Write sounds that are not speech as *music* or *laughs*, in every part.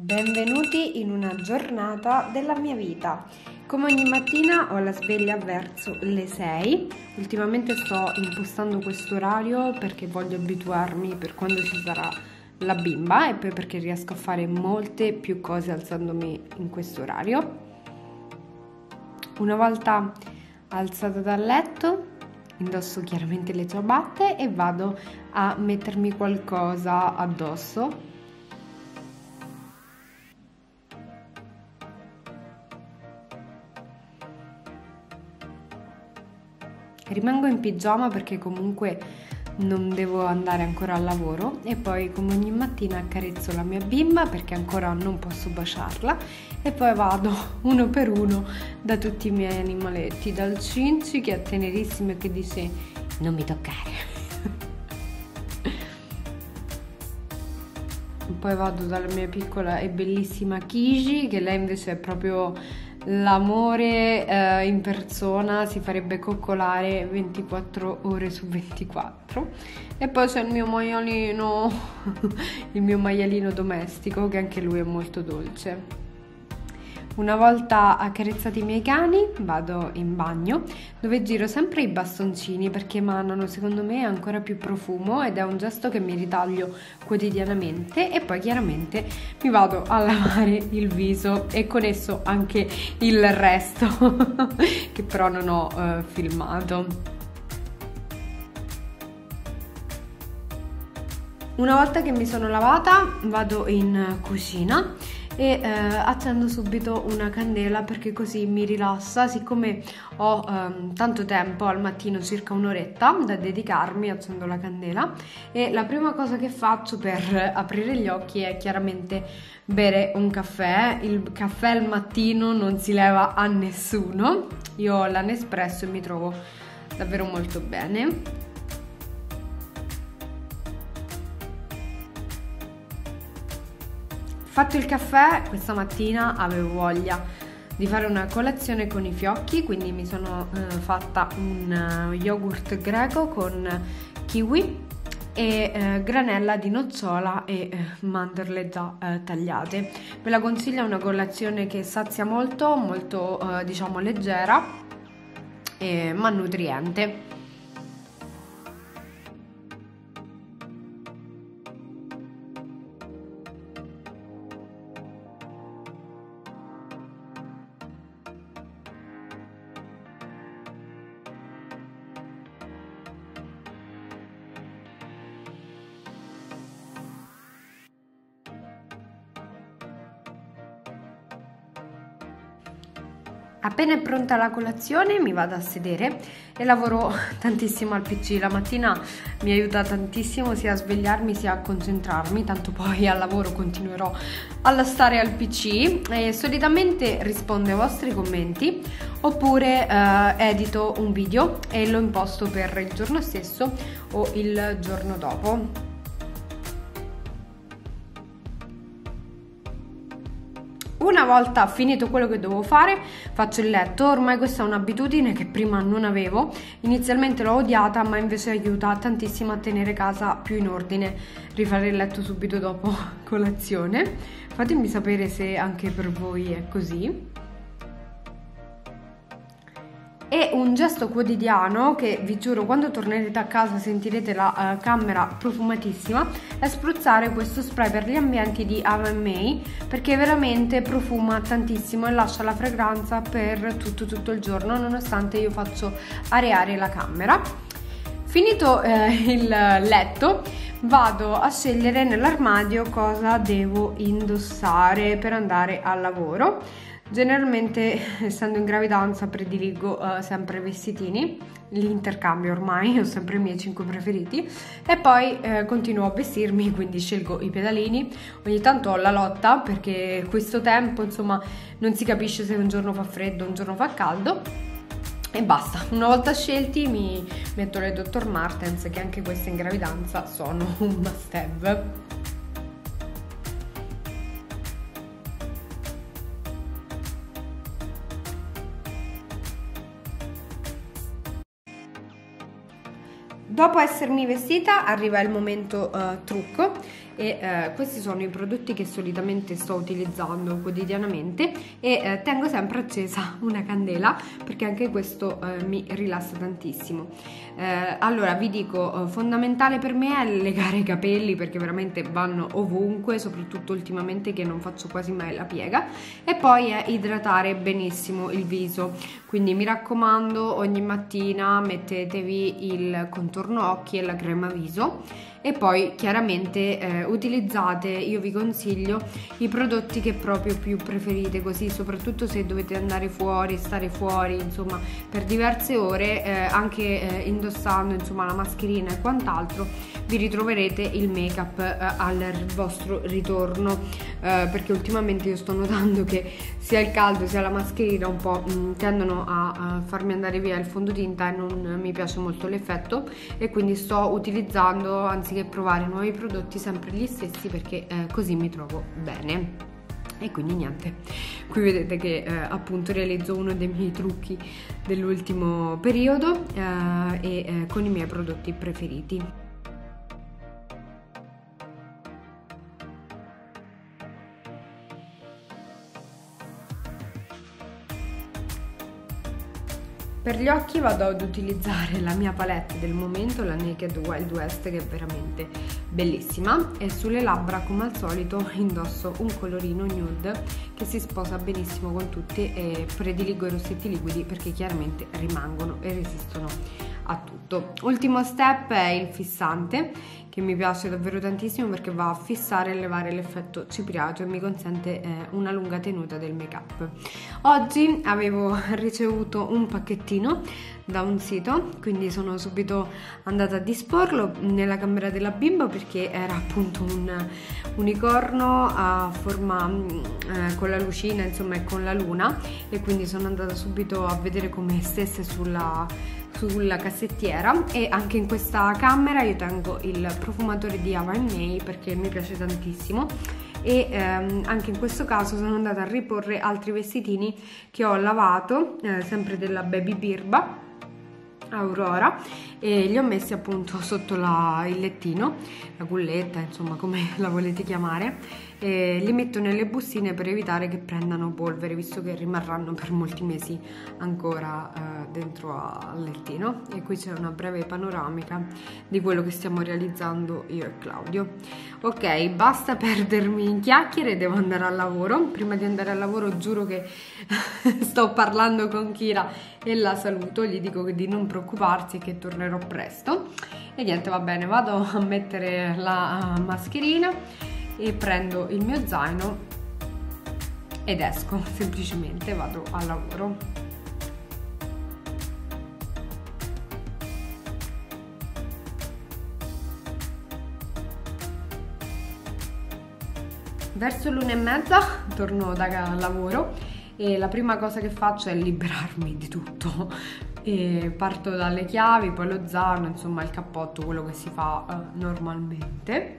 Benvenuti in una giornata della mia vita. Come ogni mattina ho la sveglia verso le 6. Ultimamente sto impostando questo orario perché voglio abituarmi per quando ci sarà la bimba e poi perché riesco a fare molte più cose alzandomi in questo orario. Una volta alzata dal letto, indosso chiaramente le ciabatte e vado a mettermi qualcosa addosso rimango in pigiama perché comunque non devo andare ancora al lavoro e poi come ogni mattina accarezzo la mia bimba perché ancora non posso baciarla e poi vado *laughs* uno per uno da tutti i miei animaletti, dal Cinci che è tenerissimo e che dice non mi toccare. *laughs* poi vado dalla mia piccola e bellissima Kiji che lei invece è proprio l'amore eh, in persona si farebbe coccolare 24 ore su 24 e poi c'è il mio maialino *laughs* il mio maialino domestico che anche lui è molto dolce una volta accarezzati i miei cani vado in bagno dove giro sempre i bastoncini perché emanano secondo me ancora più profumo ed è un gesto che mi ritaglio quotidianamente e poi chiaramente mi vado a lavare il viso e con esso anche il resto *laughs* che però non ho eh, filmato. Una volta che mi sono lavata vado in cucina e eh, accendo subito una candela perché così mi rilassa. Siccome ho ehm, tanto tempo al mattino circa un'oretta da dedicarmi accendo la candela e la prima cosa che faccio per aprire gli occhi è chiaramente bere un caffè. Il caffè al mattino non si leva a nessuno. Io ho la Nespresso e mi trovo davvero molto bene Fatto il caffè, questa mattina avevo voglia di fare una colazione con i fiocchi, quindi mi sono eh, fatta un uh, yogurt greco con kiwi e eh, granella di nocciola e eh, mandorle già eh, tagliate. Ve la consiglio, è una colazione che sazia molto, molto eh, diciamo leggera ma nutriente. Appena è pronta la colazione mi vado a sedere e lavoro *laughs* tantissimo al PC. La mattina mi aiuta tantissimo sia a svegliarmi sia a concentrarmi, tanto poi al lavoro continuerò a stare al PC e solitamente rispondo ai vostri commenti oppure eh, edito un video e lo imposto per il giorno stesso o il giorno dopo. Una volta finito quello che dovevo fare, faccio il letto. Ormai questa è un'abitudine che prima non avevo. Inizialmente l'ho odiata, ma invece aiuta tantissimo a tenere casa più in ordine. Rifare il letto subito dopo *laughs* colazione. Fatemi sapere se anche per voi è così è un gesto quotidiano che vi giuro quando tornerete a casa sentirete la uh, camera profumatissima è spruzzare questo spray per gli ambienti di Ava May perché veramente profuma tantissimo e lascia la fragranza per tutto tutto il giorno nonostante io faccio areare la camera. Finito eh, il letto vado a scegliere nell'armadio cosa devo indossare per andare al lavoro Generalmente, *laughs* essendo in gravidanza, prediligo uh, sempre vestitini, l'intercambio ormai, *laughs* ho sempre i miei 5 preferiti e poi eh, continuo a vestirmi, quindi scelgo i pedalini. Ogni tanto ho la lotta perché questo tempo, insomma, non si capisce se un giorno fa freddo, un giorno fa caldo. E basta, una volta scelti mi metto le Dr. Martens che anche queste in gravidanza sono *laughs* un must have. Dopo essermi vestita arriva il momento uh, trucco, e eh, questi sono i prodotti che solitamente sto utilizzando quotidianamente e eh, tengo sempre accesa *laughs* una candela perché anche questo eh, mi rilassa tantissimo. Eh, allora vi dico, eh, fondamentale per me è legare i capelli perché veramente vanno ovunque, soprattutto ultimamente che non faccio quasi mai la piega. E poi è idratare benissimo il viso, quindi mi raccomando ogni mattina mettetevi il contorno occhi e la crema viso. E poi chiaramente eh, utilizzate, io vi consiglio i prodotti che proprio più preferite così soprattutto se dovete andare fuori, stare fuori insomma per diverse ore eh, anche eh, indossando insomma la mascherina e quant'altro vi ritroverete il make up eh, al vostro ritorno. Eh, perché ultimamente io sto notando che sia il caldo sia la mascherina un po' mh, mm, tendono a, a farmi andare via il fondotinta e non mi piace molto l'effetto e quindi sto utilizzando anzi anziché provare nuovi prodotti sempre gli stessi perché eh, così mi trovo bene. E quindi niente. Qui vedete che eh, appunto realizzo uno dei miei trucchi dell'ultimo periodo eh, e eh, con i miei prodotti preferiti Per gli occhi vado ad utilizzare la mia palette del momento, la Naked Wild West che è veramente bellissima. E sulle labbra come al solito indosso un colorino nude che si sposa benissimo con tutti e prediligo i rossetti liquidi perché chiaramente rimangono e resistono a tutto. Ultimo step è il fissante che mi piace davvero tantissimo perché va a fissare e levare l'effetto cipriato e mi consente eh, una lunga tenuta del make up. Oggi avevo *laughs* ricevuto un pacchettino da un sito, quindi sono subito andata a disporlo nella camera della bimba perché era appunto un unicorno a forma eh, con la lucina, insomma, e con la luna e quindi sono andata subito a vedere come stesse sulla sulla cassettiera e anche in questa camera io tengo il profumatore di Ava May perché mi piace tantissimo e ehm, anche in questo caso sono andata a riporre altri vestitini che ho lavato eh, sempre della Baby Birba Aurora e li ho messi appunto *laughs* sotto la, il lettino, la culletta, insomma come *laughs* la volete chiamare e li metto nelle bustine per evitare che prendano polvere visto che rimarranno per molti mesi ancora eh, dentro al lettino. E qui c'è una breve panoramica di quello che stiamo realizzando io e Claudio. Ok basta perdermi in chiacchiere devo andare al lavoro. Prima di andare al lavoro giuro che *laughs* sto parlando con Kira e la saluto. Gli dico di non preoccuparsi che tornerò presto e niente va bene vado a mettere la mascherina e prendo il mio zaino ed esco, *laughs* semplicemente vado al lavoro. Verso l'una e mezza *laughs* torno da lavoro e la prima cosa che faccio è liberarmi di tutto. E parto dalle chiavi, poi lo zaino, insomma il cappotto, quello che si fa uh, normalmente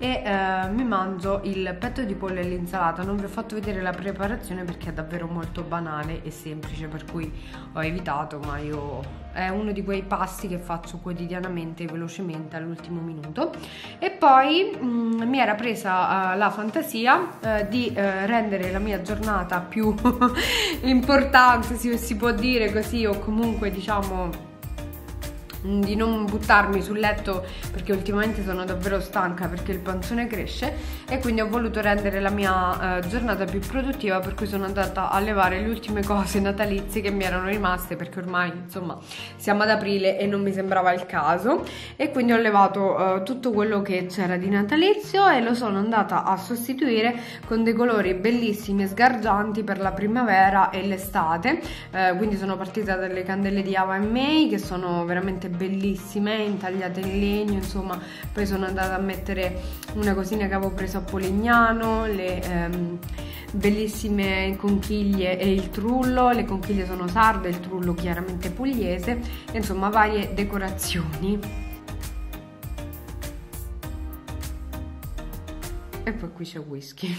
e eh, mi mangio il petto di pollo e l'insalata. Non vi ho fatto vedere la preparazione perché è davvero molto banale e semplice per cui ho evitato ma io è uno di quei passi che faccio quotidianamente velocemente all'ultimo minuto. E poi mh, mm, mi era presa uh, la fantasia uh, di uh, rendere la mia giornata più *laughs* importante si, si può dire così o comunque diciamo di non buttarmi sul letto perché ultimamente sono davvero stanca perché il pancione cresce e quindi ho voluto rendere la mia eh, giornata più produttiva per cui sono andata a levare le ultime cose natalizie che mi erano rimaste perché ormai insomma siamo ad aprile e non mi sembrava il caso. E quindi ho levato eh, tutto quello che c'era di natalizio e lo sono andata a sostituire con dei colori bellissimi e sgargianti per la primavera e l'estate. Eh, quindi sono partita dalle candele di Ava May che sono veramente bellissime intagliate in legno insomma poi sono andata a mettere una cosina che avevo preso a Polignano le ehm, bellissime conchiglie e il trullo le conchiglie sono sarde il trullo chiaramente pugliese insomma varie decorazioni. E poi qui c'è whisky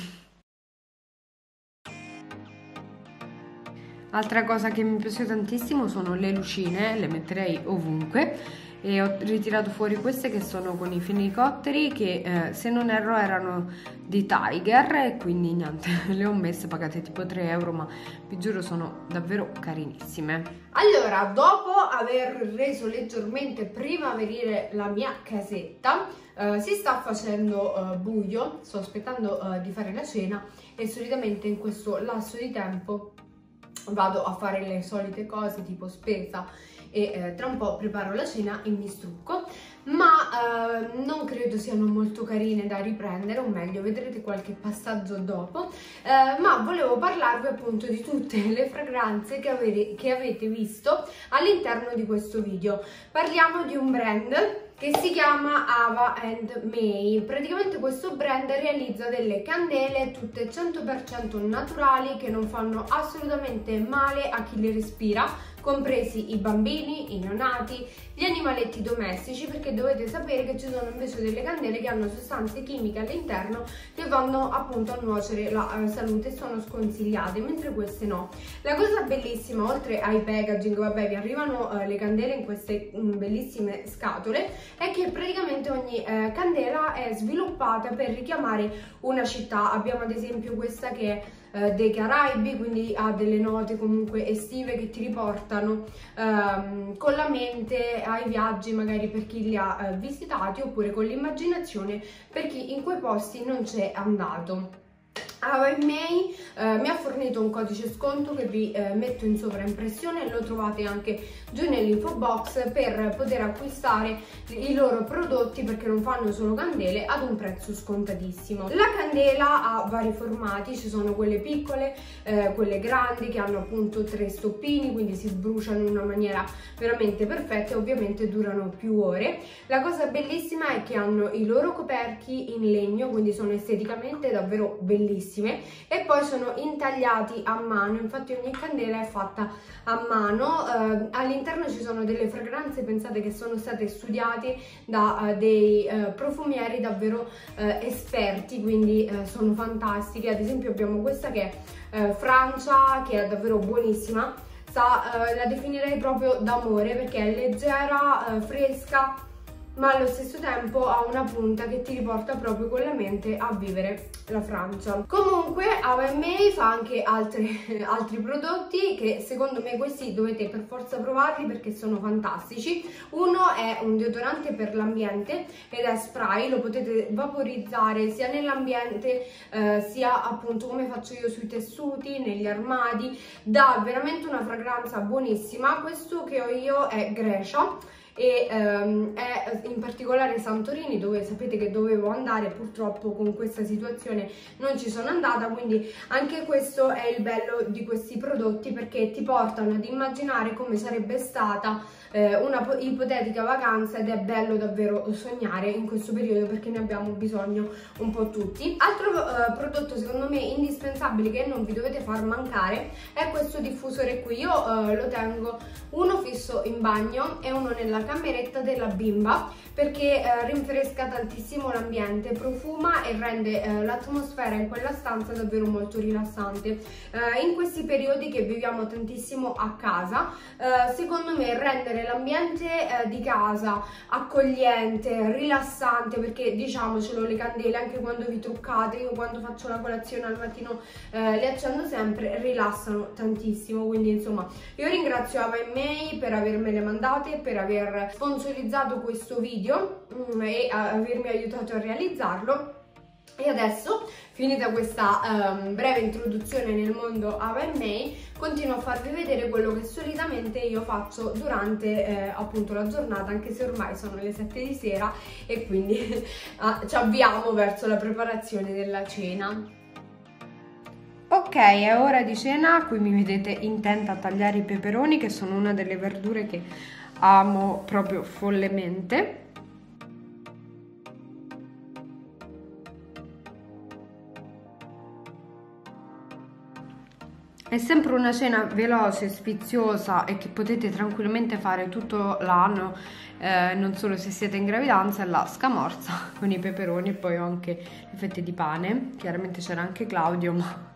Altra cosa che mi piace tantissimo sono le lucine, le metterei ovunque e ho ritirato fuori queste che sono con i fenicotteri che eh, se non erro erano di Tiger e quindi niente, *laughs* le ho messe pagate tipo 3 euro ma vi giuro sono davvero carinissime. Allora, dopo aver reso leggermente primaverile la mia casetta, eh, si sta facendo eh, buio, sto aspettando eh, di fare la cena e solitamente in questo lasso di tempo vado a fare le solite cose tipo spesa e eh, tra un po' preparo la cena e mi strucco. Ma eh, non credo siano molto carine da riprendere o meglio vedrete qualche passaggio dopo. Eh, ma volevo parlarvi appunto di tutte *laughs* le fragranze che avete, che avete visto all'interno di questo video. Parliamo di un brand che si chiama Ava and May. Praticamente questo brand realizza delle candele tutte 100% naturali che non fanno assolutamente male a chi le respira compresi i bambini, i neonati, gli animaletti domestici perché dovete sapere che ci sono invece delle candele che hanno sostanze chimiche all'interno che vanno appunto a nuocere la uh, salute e sono sconsigliate mentre queste no. La cosa bellissima oltre ai packaging, vabbè vi arrivano uh, le candele in queste um, bellissime scatole è che praticamente ogni uh, candela è sviluppata per richiamare una città. Abbiamo ad esempio questa che è eh, dei Caraibi, quindi ha delle note comunque estive che ti riportano ehm, con la mente ai viaggi magari per chi li ha eh, visitati oppure con l'immaginazione per chi in quei posti non c'è andato. Ava May eh, mi ha fornito un codice sconto che vi eh, metto in sovraimpressione lo trovate anche giù nell'info box per poter acquistare i loro prodotti perché non fanno solo candele ad un prezzo scontatissimo. La candela ha vari formati, ci sono quelle piccole, eh, quelle grandi che hanno appunto tre stoppini quindi si sbruciano in una maniera veramente perfetta e ovviamente durano più ore. La cosa bellissima è che hanno i loro coperchi in legno quindi sono esteticamente davvero bellissimi bellissime e poi sono intagliati a mano, infatti ogni candela è fatta a mano, eh, all'interno ci sono delle fragranze, pensate che sono state studiate da uh, dei uh, profumieri davvero uh, esperti, quindi sono fantastiche, ad esempio abbiamo questa che è Francia, che è davvero buonissima, Sa, la definirei proprio d'amore perché è leggera, fresca, ma allo stesso tempo ha una punta che ti riporta proprio con la mente a vivere la Francia. Comunque AVMA fa anche altri, *laughs* altri prodotti che secondo me questi dovete per forza provarli perché sono fantastici. Uno è un deodorante per l'ambiente ed è spray, lo potete vaporizzare sia nell'ambiente eh, sia appunto come faccio io sui tessuti, negli armadi, dà veramente una fragranza buonissima. Questo che ho io è Grecia e um, è in particolare Santorini dove sapete che dovevo andare purtroppo con questa situazione non ci sono andata quindi anche questo è il bello di questi prodotti perché ti portano ad immaginare come sarebbe stata eh, una ipotetica vacanza ed è bello davvero sognare in questo periodo perché ne abbiamo bisogno un po' tutti. Altro eh, prodotto secondo me indispensabile che non vi dovete far mancare è questo diffusore qui, io eh, lo tengo uno fisso in bagno e uno nella cameretta della bimba perché eh, rinfresca tantissimo l'ambiente, profuma e rende eh, l'atmosfera in quella stanza davvero molto rilassante. Eh, in questi periodi che viviamo tantissimo a casa, secondo me rendere l'ambiente eh, di casa accogliente, rilassante, perché diciamocelo le candele anche quando vi truccate, io quando faccio la colazione al mattino eh, le accendo sempre, rilassano tantissimo, quindi insomma io ringrazio Ava e May per avermele mandate, per aver sponsorizzato questo video mm, e avermi aiutato a realizzarlo. E adesso, finita questa um, breve introduzione nel mondo AVMA, continuo a farvi vedere quello che solitamente io faccio durante eh, appunto la giornata, anche se ormai sono le 7 di sera e quindi *laughs* ah, ci avviamo verso la preparazione della cena. Ok, è ora di cena, qui mi vedete intenta a tagliare i peperoni che sono una delle verdure che amo proprio follemente È sempre una cena veloce, sfiziosa e che potete tranquillamente fare tutto l'anno, eh, non solo se siete in gravidanza, è la scamorza *laughs* con i peperoni e poi ho anche le fette di pane. Chiaramente c'era anche Claudio, ma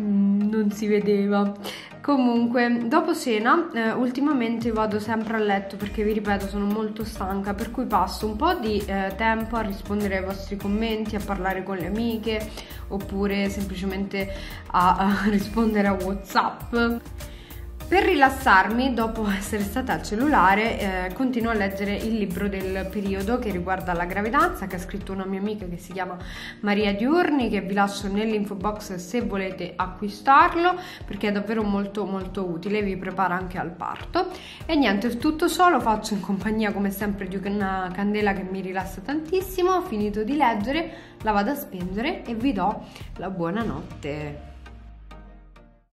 mm, non si vedeva. Comunque, dopo cena, eh, ultimamente vado sempre a letto perché vi ripeto sono molto stanca, per cui passo un po' di eh, tempo a rispondere ai vostri commenti, a parlare con le amiche oppure semplicemente a, a *laughs* rispondere a WhatsApp. Per rilassarmi, dopo *laughs* essere stata al cellulare, eh, continuo a leggere il libro del periodo che riguarda la gravidanza, che ha scritto una mia amica che si chiama Maria Diurni, che vi lascio nell'info box se volete acquistarlo, perché è davvero molto molto utile, vi prepara anche al parto. E niente, tutto ciò lo faccio in compagnia come sempre di una candela che mi rilassa tantissimo. Ho finito di leggere, la vado a spengere e vi do la buonanotte.